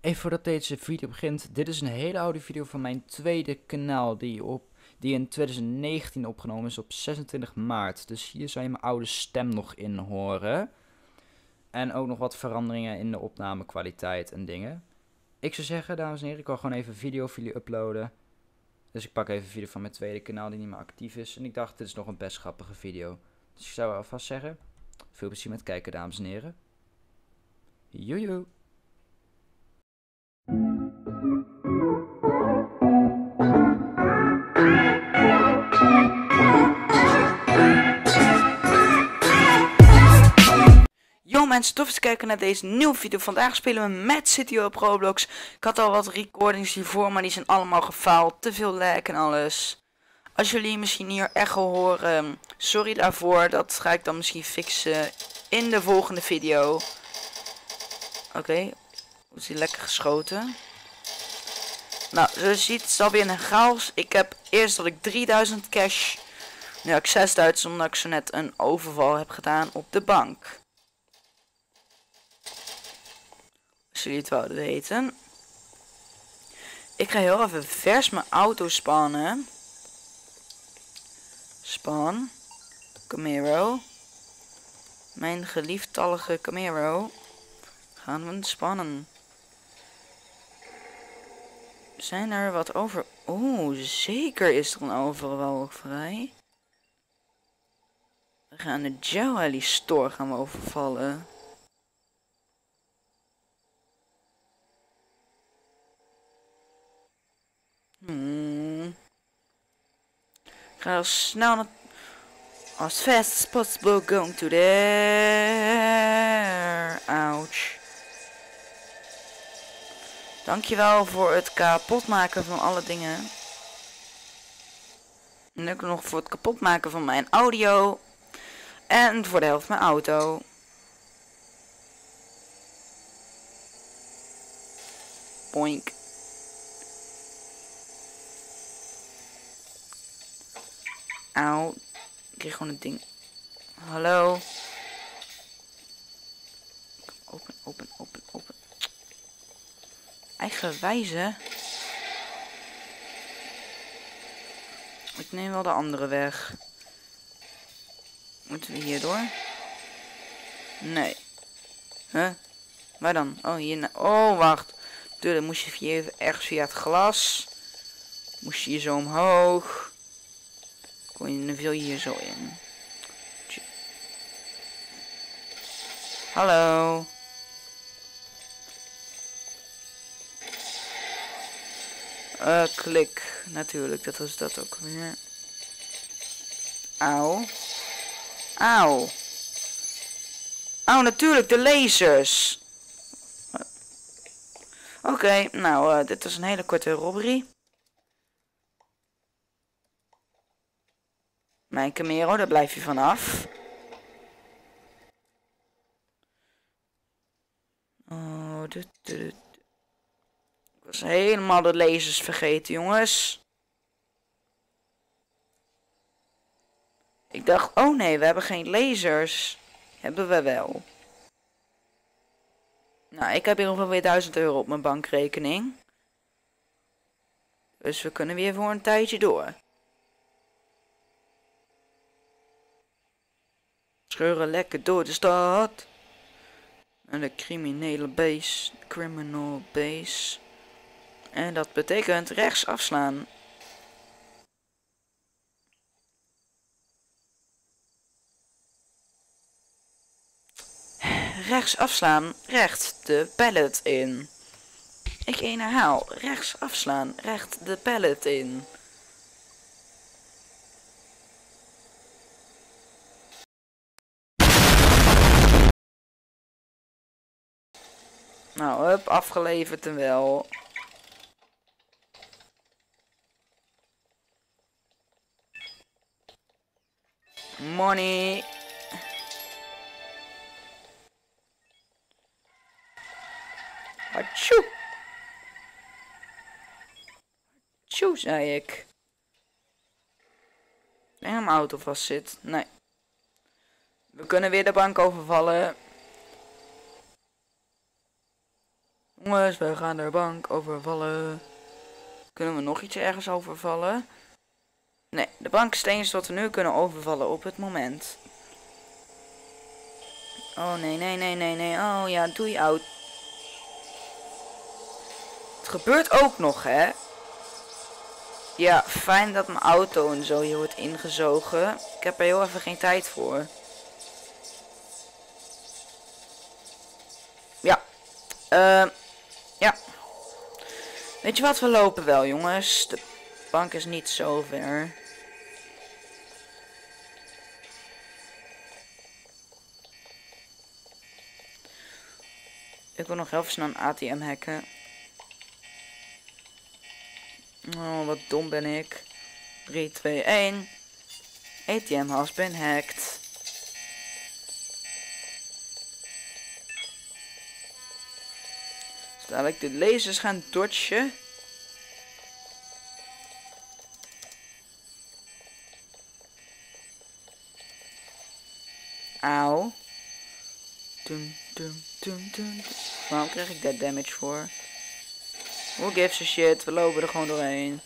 Even voordat deze video begint, dit is een hele oude video van mijn tweede kanaal die, op, die in 2019 opgenomen is op 26 maart. Dus hier zou je mijn oude stem nog in horen. En ook nog wat veranderingen in de opnamekwaliteit en dingen. Ik zou zeggen, dames en heren, ik wil gewoon even een video voor jullie uploaden. Dus ik pak even een video van mijn tweede kanaal die niet meer actief is. En ik dacht, dit is nog een best grappige video. Dus ik zou alvast zeggen, veel plezier met kijken, dames en heren. Joejoe! Mensen, tof te kijken naar deze nieuwe video. Vandaag spelen we met City op Roblox. Ik had al wat recordings hiervoor, maar die zijn allemaal gefaald. Te veel lag en alles. Als jullie misschien hier echo horen, sorry daarvoor. Dat ga ik dan misschien fixen in de volgende video. Oké, okay. is hij lekker geschoten. Nou, zoals je ziet, het is alweer een chaos. Ik heb eerst dat ik 3000 cash. Nu heb ik 6000 omdat ik zo net een overval heb gedaan op de bank. Als jullie het wouden weten. Ik ga heel even vers mijn auto spannen. Span. Camaro. Mijn gelieftallige Camaro. Gaan we spannen. Zijn er wat over... Oeh, zeker is er een overal vrij. We gaan de Joe store gaan we overvallen. Hmm. Ik ga snel naar... As fast as possible going to there. Ouch. Dankjewel voor het kapotmaken van alle dingen. En ook nog voor het kapotmaken van mijn audio. En voor de helft mijn auto. Boink. Auw. Ik kreeg gewoon het ding. Hallo. Open, open, open, open. Eigenwijze. Ik neem wel de andere weg. Moeten we hier door? Nee. Huh? Waar dan? Oh, hier. Oh, wacht. dan moest je via, ergens via het glas. Moest je hier zo omhoog. Je, dan viel je hier zo in. Hallo. Uh, klik. Natuurlijk, dat was dat ook weer. Auw. Auw. Auw, natuurlijk, de lasers. Oké, nou, uh, dit was een hele korte robbery. Mijn Camero, daar blijf je vanaf. Oh, dit, dit, Ik was helemaal de lasers vergeten, jongens. Ik dacht, oh nee, we hebben geen lasers. Hebben we wel. Nou, ik heb hier ongeveer weer 1000 euro op mijn bankrekening. Dus we kunnen weer voor een tijdje door. Scheuren lekker door de stad. En de criminele base. Criminal base. En dat betekent rechts afslaan. Rechts afslaan, recht de pallet in. Ik herhaal, rechts afslaan, recht de pallet in. Nou, hup, afgeleverd en wel. Money. Hatsjoe. Tjoe, zei ik. En mijn auto vast zit. Nee. We kunnen weer de bank overvallen. Jongens, we gaan de bank overvallen. Kunnen we nog iets ergens overvallen? Nee, de bank is wat we nu kunnen overvallen op het moment. Oh nee, nee, nee, nee, nee. Oh ja, doe je oud. Het gebeurt ook nog, hè? Ja, fijn dat mijn auto en zo hier wordt ingezogen. Ik heb er heel even geen tijd voor. Ja. Uh, ja. Weet je wat, we lopen wel, jongens. De bank is niet zo ver. Ik wil nog heel snel een ATM hacken. Oh, wat dom ben ik. 3, 2, 1. ATM has been hacked. Dadelijk de lasers gaan dodgen. Auw. Dum, dum, dum, dum. Waarom krijg ik daar damage voor? Who gives a shit? We lopen er gewoon doorheen.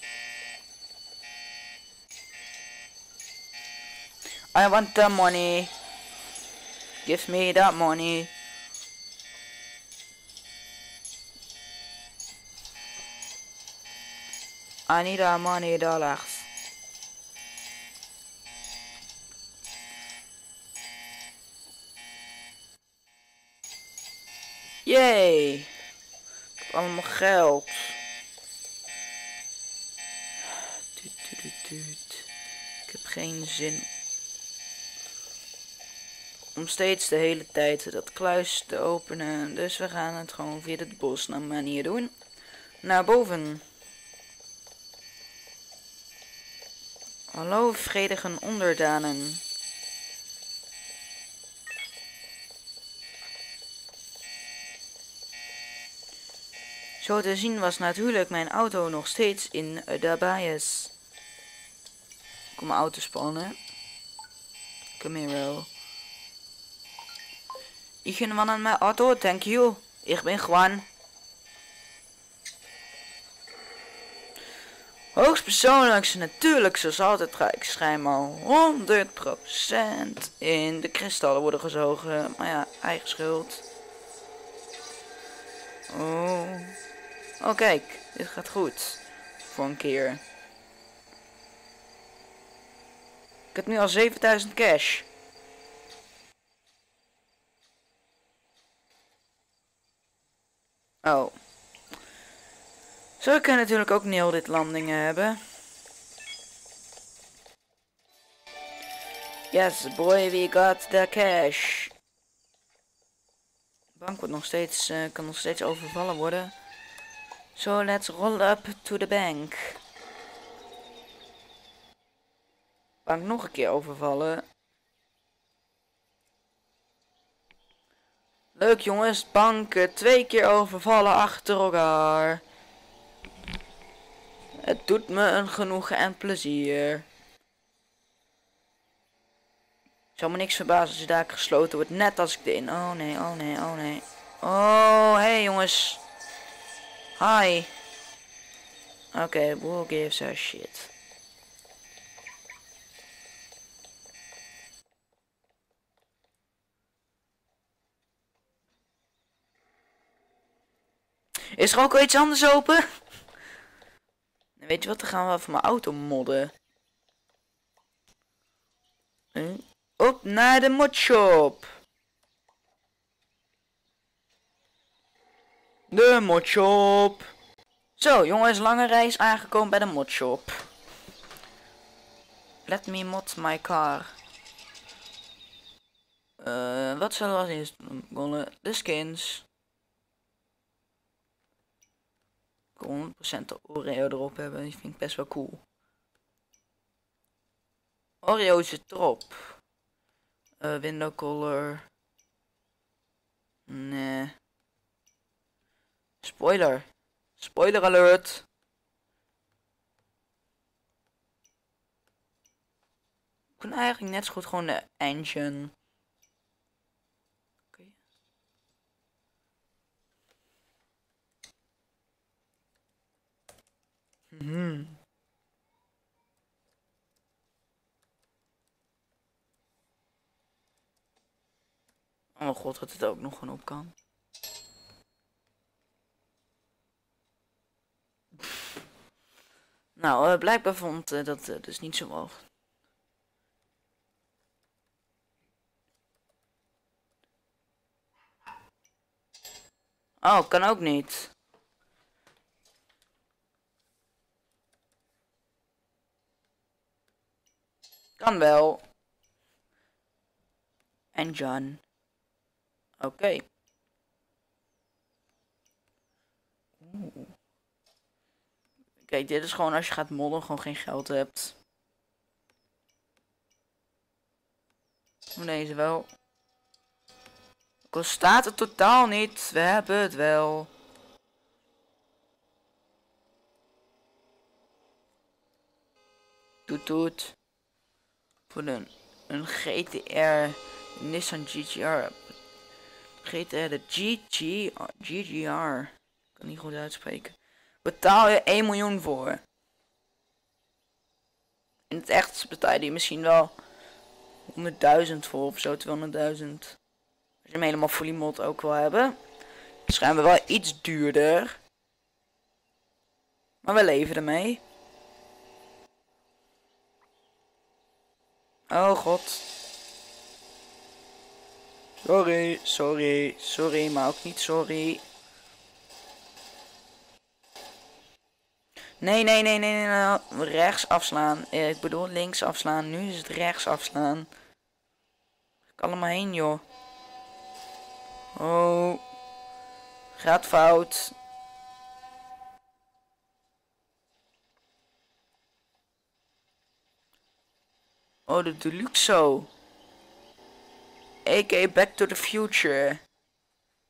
I want the money. Give me that money. I need that money dollars. Yay! allemaal geld. Ik heb geen zin om steeds de hele tijd dat kluis te openen. Dus we gaan het gewoon via het bos naar manier doen. Naar boven. Hallo vredigen onderdanen. Zo te zien was natuurlijk mijn auto nog steeds in bias. Kom mijn auto spannen. Camaro. Ik van aan mijn auto, thank you. Ik ben gewoon. Hoogstpersoonlijks natuurlijk zoals altijd ga ik schijnbaar 100% in de kristallen worden gezogen. Maar ja, eigen schuld. Oh. Oh kijk, dit gaat goed. Voor een keer. Ik heb nu al 7000 cash. Oh. Zo kunnen natuurlijk ook nil dit landingen hebben. Yes, boy, we got the cash. De bank wordt nog steeds, uh, kan nog steeds overvallen worden. So let's roll up to the bank. Bank nog een keer overvallen. Leuk jongens, banken twee keer overvallen achter elkaar. Het doet me een genoegen en plezier. Zou me niks verbazen als je daar gesloten wordt, net als ik erin. Oh nee, oh nee, oh nee. Oh, hey jongens. Hi. Okay, who gives shit? Is er ook iets anders open? Weet je wat, dan gaan we even mijn auto modden. Op naar de modshop. De modshop. Zo, jongens, lange reis aangekomen bij de modshop. Let me mod my car. Uh, wat zullen we als eerst doen? De skins. 100% Oreo erop hebben. Die vind ik best wel cool. Oreo zit erop. Uh, window color. Nee. Spoiler. Spoiler alert. Ik kan eigenlijk net zo goed gewoon de engine. Mhm. Oh god, dat het ook nog gewoon op kan. Nou, uh, blijkbaar vond uh, dat uh, dus niet zo hoog. Oh, kan ook niet. Kan wel. En John. Oké. Okay. Kijk, dit is gewoon als je gaat modden, gewoon geen geld hebt. Maar deze wel. Ook staat het totaal niet. We hebben het wel. Toet toet. Voor een, een GTR Nissan GTR. GTR de GG, GGR. Kan niet goed uitspreken. Betaal je 1 miljoen voor. In het echt betaal je misschien wel 100.000 voor of zo, 200.000 je hem helemaal fully mod ook wil hebben. Schijnbaar wel iets duurder. Maar we leven ermee. Oh god. Sorry, sorry, sorry, maar ook niet sorry. Nee, nee, nee, nee, nee, rechts afslaan. Eh, ik bedoel links afslaan. Nu is het rechts afslaan. Ik allemaal heen, joh. Oh. Gaat fout. Oh, de Deluxo. A.k.a. Back to the Future.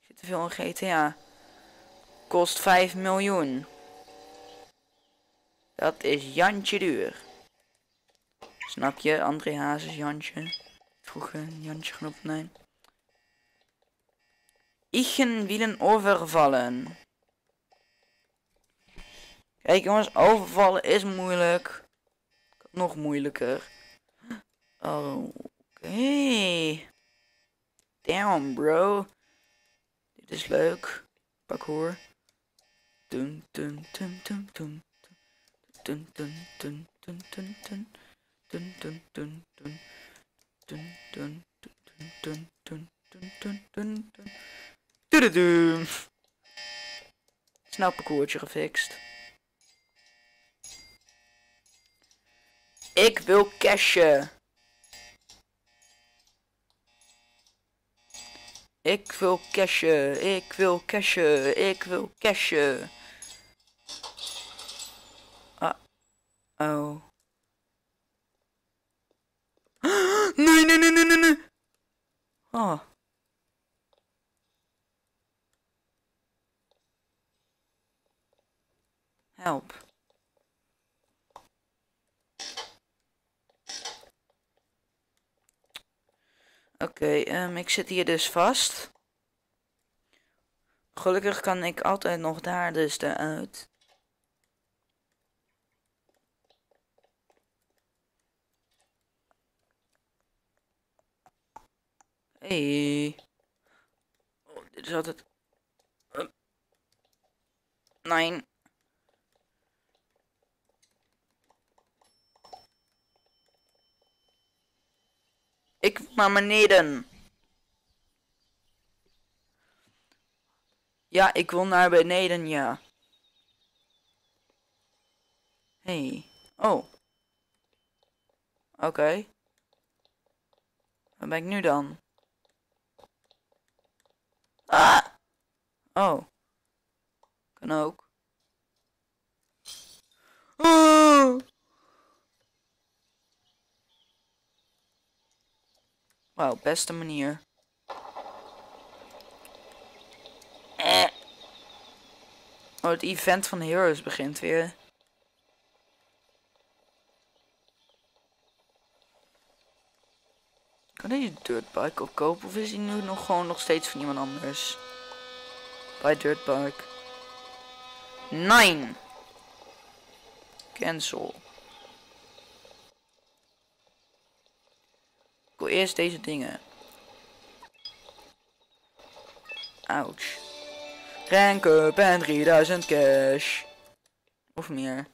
Zit te veel in GTA. Kost 5 miljoen. Dat is Jantje duur. Snap je? André Hazes Jantje. Vroeger Jantje genoemd, nee. Ichen willen overvallen. Kijk jongens, overvallen is moeilijk. Nog moeilijker. Okay. Damn bro. Dit is leuk. Parkour. Dun dun dun dun dun. Dun dun dun dun dun dun. Dun dun dun dun. Dun dun dun dun dun dun dun dun dun. Tududu. Snel parcoursje gefixt. Ik wil cashen. Ik wil cashen, ik wil cashen, ik wil cashen. Ah. Oh. Nee, nee, nee, nee, nee, nee. Oh. Help. Oké, okay, um, ik zit hier dus vast. Gelukkig kan ik altijd nog daar dus eruit. Hey. Oh, dit is altijd... Uh. Nee. Ik wil naar beneden. Ja, ik wil naar beneden, ja. Hey. Oh. Oké. Okay. Waar ben ik nu dan? Ah! Oh. Kan ook. Oh! Wauw, beste manier. Eh. Oh, het event van Heroes begint weer. Kan deze dirtbike opkopen of is hij nu nog gewoon nog steeds van iemand anders? Bij dirtbike. 9. Cancel. Ik wil deze dingen. Ouch. Rank up en 3000 cash. Of meer.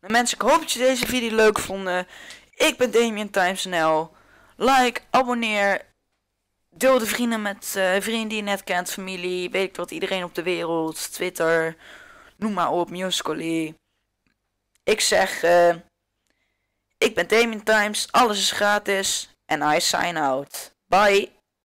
Nou mensen, ik hoop dat je deze video leuk vonden. Ik ben Damien TimesNL. Like, abonneer. Deel de vrienden met uh, vrienden die je net kent, familie, weet ik wat, iedereen op de wereld, Twitter, noem maar op, Musical.ly. Ik zeg, uh, ik ben Damien Times, alles is gratis en I sign out. Bye.